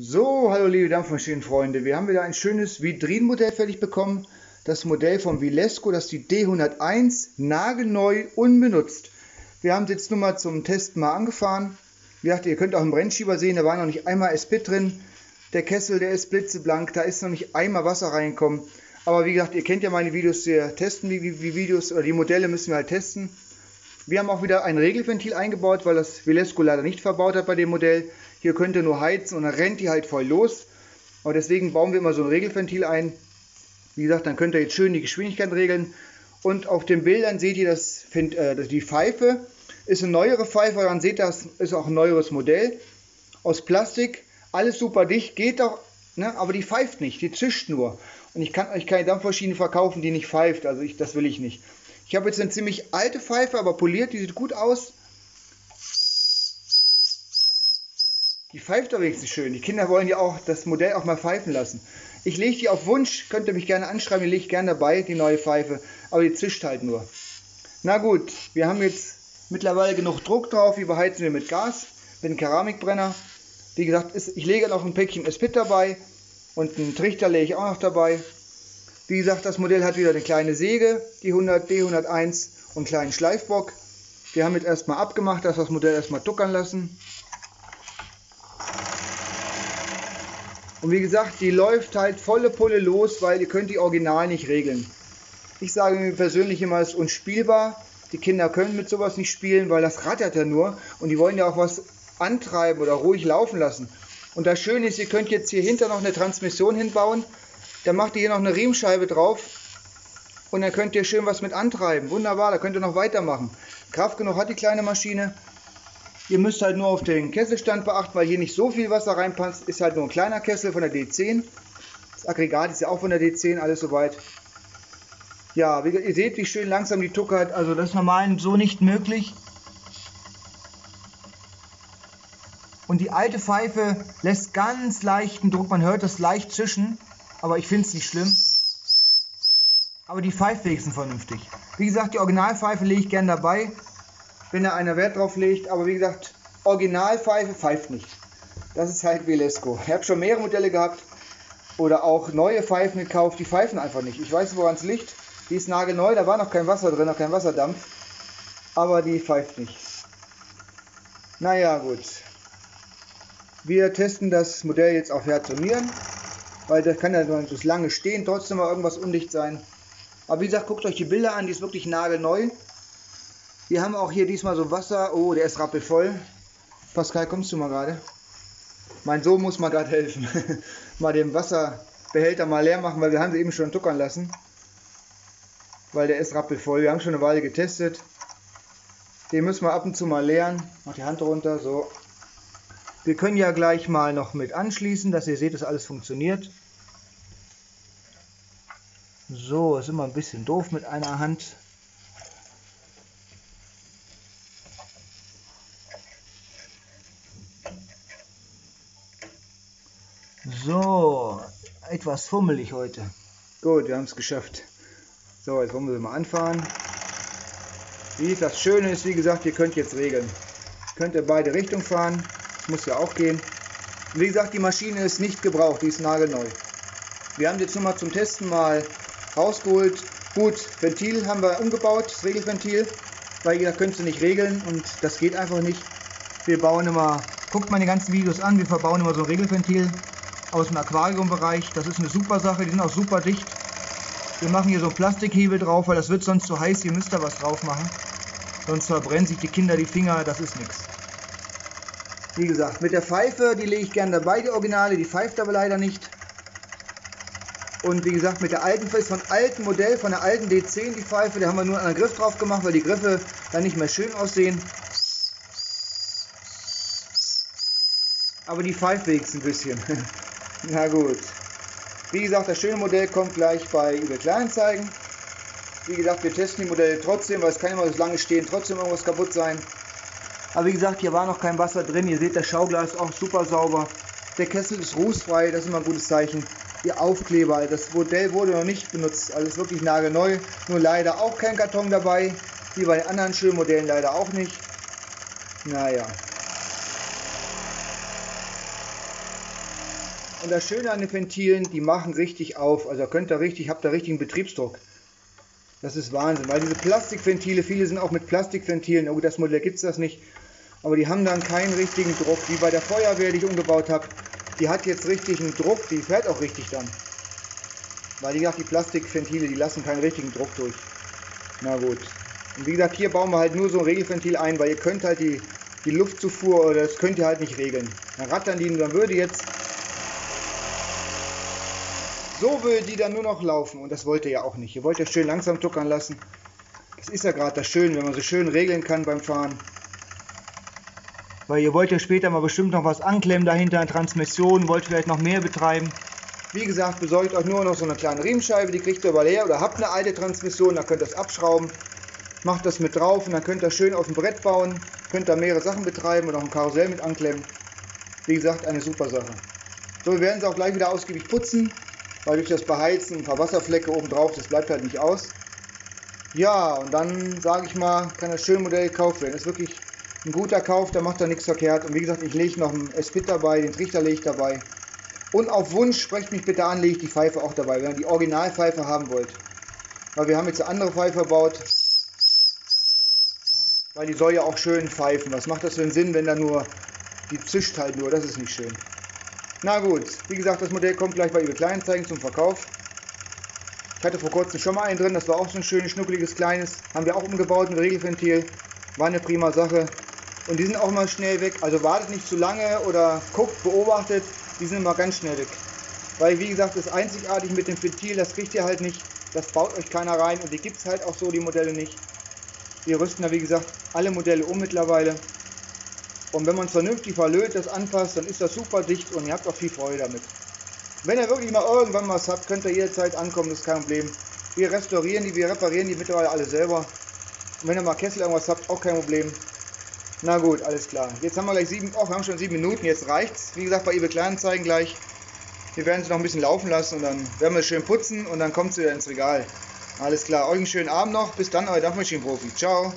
So, hallo liebe Dampfmaschinenfreunde, wir haben wieder ein schönes Vitrinenmodell fertig bekommen. Das Modell von Vilesco, das ist die D101, nagelneu, unbenutzt. Wir haben es jetzt nur mal zum Testen mal angefahren. Wie gesagt, ihr könnt auch im Brennschieber sehen, da war noch nicht einmal Spit drin. Der Kessel, der ist blitzeblank, da ist noch nicht einmal Wasser reingekommen. Aber wie gesagt, ihr kennt ja meine Videos, wir testen die Videos, oder die Modelle müssen wir halt testen. Wir haben auch wieder ein Regelventil eingebaut, weil das Vilesco leider nicht verbaut hat bei dem Modell. Hier könnt ihr nur heizen und dann rennt die halt voll los. Aber deswegen bauen wir immer so ein Regelventil ein. Wie gesagt, dann könnt ihr jetzt schön die Geschwindigkeit regeln. Und auf den Bildern seht ihr, das, äh, die Pfeife ist eine neuere Pfeife. Dann seht ihr, das ist auch ein neueres Modell. Aus Plastik, alles super dicht, geht auch, ne? aber die pfeift nicht, die zischt nur. Und ich kann euch keine Dampfmaschine verkaufen, die nicht pfeift. Also ich, das will ich nicht. Ich habe jetzt eine ziemlich alte Pfeife, aber poliert, die sieht gut aus. Die pfeift doch wenigstens schön. Die Kinder wollen ja auch das Modell auch mal pfeifen lassen. Ich lege die auf Wunsch, könnt ihr mich gerne anschreiben, die lege ich gerne dabei, die neue Pfeife. Aber die zischt halt nur. Na gut, wir haben jetzt mittlerweile genug Druck drauf. Die beheizen wir mit Gas, mit einem Keramikbrenner. Wie gesagt, ich lege noch ein Päckchen Espit dabei und einen Trichter lege ich auch noch dabei. Wie gesagt, das Modell hat wieder eine kleine Säge, die 100 D101 und einen kleinen Schleifbock. Wir haben jetzt erstmal abgemacht, dass das Modell erstmal tuckern lassen. Und wie gesagt, die läuft halt volle Pulle los, weil ihr könnt die Original nicht regeln. Ich sage mir persönlich immer, es ist unspielbar. Die Kinder können mit sowas nicht spielen, weil das rattert ja nur. Und die wollen ja auch was antreiben oder ruhig laufen lassen. Und das Schöne ist, ihr könnt jetzt hier hinter noch eine Transmission hinbauen. Dann macht ihr hier noch eine Riemenscheibe drauf und dann könnt ihr schön was mit antreiben. Wunderbar, da könnt ihr noch weitermachen. Kraft genug hat die kleine Maschine. Ihr müsst halt nur auf den Kesselstand beachten, weil hier nicht so viel Wasser reinpasst. Ist halt nur ein kleiner Kessel von der D10. Das Aggregat ist ja auch von der D10, alles soweit. Ja, ihr seht, wie schön langsam die tuckert. Also das ist normal so nicht möglich. Und die alte Pfeife lässt ganz leichten Druck. Man hört das leicht zischen aber ich finde es nicht schlimm. Aber die pfeift wenigstens vernünftig. Wie gesagt, die Originalpfeife lege ich gern dabei, wenn da einer Wert drauf legt. Aber wie gesagt, Originalpfeife pfeift nicht. Das ist halt Velesco. Ich habe schon mehrere Modelle gehabt oder auch neue Pfeifen gekauft, die pfeifen einfach nicht. Ich weiß, woran es liegt. Die ist nagelneu, da war noch kein Wasser drin, noch kein Wasserdampf. Aber die pfeift nicht. Naja, gut. Wir testen das Modell jetzt auf Herz und Nieren weil das kann ja das lange stehen, trotzdem mal irgendwas undicht sein. Aber wie gesagt, guckt euch die Bilder an, die ist wirklich nagelneu. Wir haben auch hier diesmal so Wasser. Oh, der ist rappelvoll. Pascal, kommst du mal gerade? Mein Sohn muss mal gerade helfen. mal den Wasserbehälter mal leer machen, weil wir haben sie eben schon tuckern lassen. Weil der ist rappelvoll. Wir haben schon eine Weile getestet. Den müssen wir ab und zu mal leeren. Mach die Hand runter, so. Wir können ja gleich mal noch mit anschließen, dass ihr seht, dass alles funktioniert. So, ist immer ein bisschen doof mit einer Hand. So, etwas fummelig heute. Gut, wir haben es geschafft. So, jetzt wollen wir mal anfahren. Wie das Schöne ist, wie gesagt, ihr könnt jetzt regeln. Könnt ihr beide Richtungen fahren muss ja auch gehen. Wie gesagt, die Maschine ist nicht gebraucht, die ist nagelneu. Wir haben jetzt nur mal zum Testen mal rausgeholt. Gut, Ventil haben wir umgebaut, das Regelventil, weil ihr könnt ihr nicht regeln und das geht einfach nicht. Wir bauen immer, guckt meine ganzen Videos an, wir verbauen immer so ein Regelventil aus dem Aquariumbereich. Das ist eine super Sache, die sind auch super dicht. Wir machen hier so Plastikhebel drauf, weil das wird sonst zu heiß, ihr müsst da was drauf machen. Sonst verbrennen sich die Kinder die Finger, das ist nichts. Wie gesagt, mit der Pfeife, die lege ich gerne dabei, die Originale, die pfeift aber leider nicht. Und wie gesagt, mit der alten ist von alten Modell, von der alten D10 die Pfeife, da haben wir nur einen Griff drauf gemacht, weil die Griffe dann nicht mehr schön aussehen. Aber die pfeift wenigstens ein bisschen. Na gut. Wie gesagt, das schöne Modell kommt gleich bei eBay Kleinanzeigen. Wie gesagt, wir testen die Modelle trotzdem, weil es kann immer so lange stehen, trotzdem irgendwas kaputt sein. Aber wie gesagt, hier war noch kein Wasser drin. Ihr seht, das Schauglas ist auch super sauber. Der Kessel ist rußfrei, das ist immer ein gutes Zeichen. Ihr Aufkleber, das Modell wurde noch nicht benutzt. Alles wirklich nagelneu. Nur leider auch kein Karton dabei. Wie bei den anderen schönen Modellen leider auch nicht. Naja. Und das Schöne an den Ventilen, die machen richtig auf. Also könnt ihr richtig, habt ihr richtigen Betriebsdruck. Das ist Wahnsinn, weil diese Plastikventile, viele sind auch mit Plastikventilen, oh, das Modell gibt es das nicht, aber die haben dann keinen richtigen Druck, wie bei der Feuerwehr, die ich umgebaut habe. Die hat jetzt richtigen Druck, die fährt auch richtig dann. Weil wie gesagt, die Plastikventile, die lassen keinen richtigen Druck durch. Na gut. Und wie gesagt, hier bauen wir halt nur so ein Regelventil ein, weil ihr könnt halt die, die Luftzufuhr, oder das könnt ihr halt nicht regeln. Dann rattern die, dann würde jetzt so würde die dann nur noch laufen und das wollt ihr ja auch nicht. Ihr wollt ja schön langsam tuckern lassen. Das ist ja gerade das Schöne, wenn man so schön regeln kann beim Fahren. Weil ihr wollt ja später mal bestimmt noch was anklemmen dahinter, eine Transmission, wollt vielleicht noch mehr betreiben. Wie gesagt, besorgt euch nur noch so eine kleine Riemenscheibe, die kriegt ihr aber leer oder habt eine alte Transmission, dann könnt ihr das abschrauben. Macht das mit drauf und dann könnt ihr schön auf dem Brett bauen. Könnt ihr mehrere Sachen betreiben oder auch ein Karussell mit anklemmen. Wie gesagt, eine super Sache. So, wir werden es auch gleich wieder ausgiebig putzen weil durch das Beheizen ein paar Wasserflecke oben drauf, das bleibt halt nicht aus. Ja, und dann sage ich mal, kann das schöne Modell gekauft werden. Ist wirklich ein guter Kauf, da macht er nichts verkehrt. Und wie gesagt, ich lege noch einen Espit dabei, den Trichter lege ich dabei. Und auf Wunsch, sprecht mich bitte an, lege ich die Pfeife auch dabei, wenn ihr die Originalpfeife haben wollt. Weil wir haben jetzt eine andere Pfeife verbaut. Weil die soll ja auch schön pfeifen. Was macht das für einen Sinn, wenn da nur, die zischt halt nur, das ist nicht schön. Na gut, wie gesagt, das Modell kommt gleich bei eBay Kleinanzeigen zum Verkauf. Ich hatte vor kurzem schon mal einen drin, das war auch so ein schönes, schnuckeliges, kleines. Haben wir auch umgebaut mit Regelventil. War eine prima Sache. Und die sind auch mal schnell weg. Also wartet nicht zu lange oder guckt, beobachtet. Die sind immer ganz schnell weg. Weil, wie gesagt, das ist einzigartig mit dem Ventil, das kriegt ihr halt nicht. Das baut euch keiner rein und die gibt es halt auch so, die Modelle nicht. Wir rüsten da, wie gesagt, alle Modelle um mittlerweile. Und wenn man es vernünftig verlötet, das anpasst, dann ist das super dicht und ihr habt auch viel Freude damit. Wenn ihr wirklich mal irgendwann was habt, könnt ihr jederzeit ankommen, das ist kein Problem. Wir restaurieren die, wir reparieren die mittlerweile alle selber. Und wenn ihr mal Kessel irgendwas habt, auch kein Problem. Na gut, alles klar. Jetzt haben wir gleich sieben, oh, wir haben schon sieben Minuten, jetzt reicht's. Wie gesagt, bei eBay Kleinanzeigen gleich. Wir werden sie noch ein bisschen laufen lassen und dann werden wir schön putzen und dann kommt sie wieder ins Regal. Alles klar, euch einen schönen Abend noch. Bis dann, euer Dampfmaschinenprofi. Ciao.